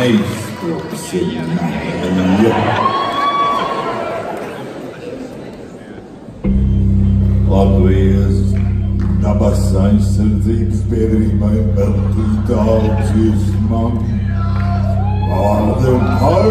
neizkopsim mēļu. Latvijas dabas aizsardzības biedrībai veltītā dziesmam. Vārdu par!